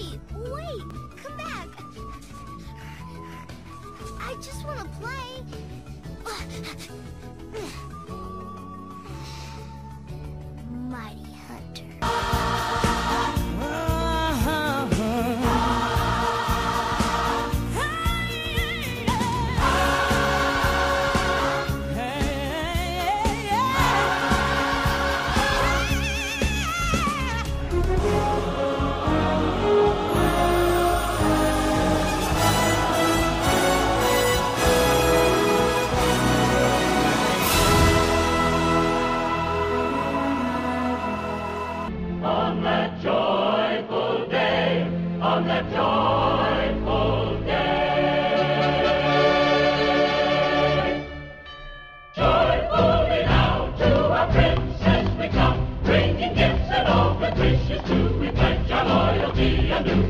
Wait, wait, come back. I just want to play. On that joyful day. Joyfully now to our princess we come, bringing gifts and all good wishes. We pledge our loyalty anew.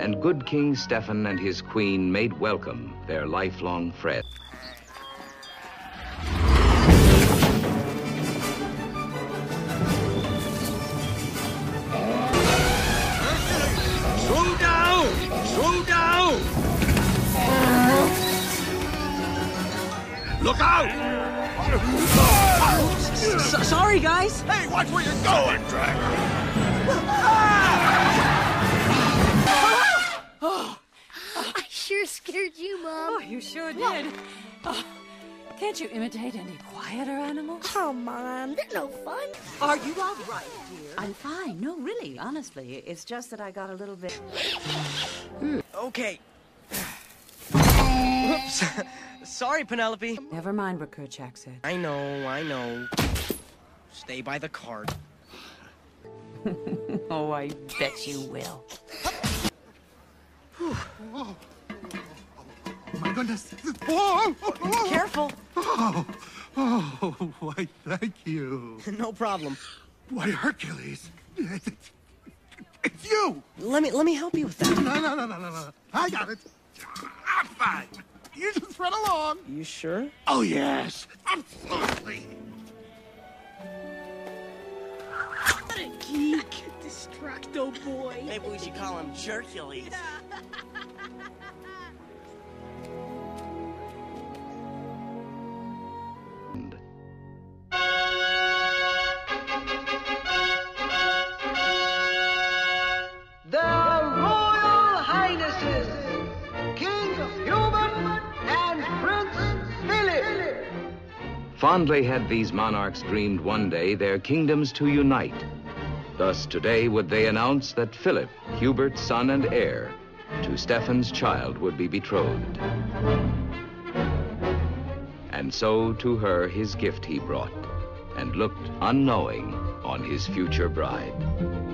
And good King Stephen and his queen made welcome their lifelong friend. Slow down! Slow down! Look out! S- sorry, guys. Hey, watch where you're going, Dragon! Ah! You sure did. Oh, can't you imitate any quieter animals? Oh, Mom, they're no fun. Are you all right, dear? I'm fine. No, really, honestly. It's just that I got a little bit. Okay. Oops. Sorry, Penelope. Never mind what Kerchak said. I know, I know. Stay by the cart. Oh, I bet you will. My goodness. Oh, oh, oh, oh. Careful. oh, oh, why, thank you. no problem. Why, Hercules. It's, it's you. Let me let me help you with that. No, no, no, no, no, no. I got it. I'm fine. You just run along. You sure? Oh, yes. Absolutely. What a geek. Destructo oh boy. Maybe we should call him Jerkules. The Fondly had these monarchs dreamed one day their kingdoms to unite. Thus today would they announce that Philip, Hubert's son and heir, to Stephen's child would be betrothed. And so to her his gift he brought, and looked unknowing on his future bride.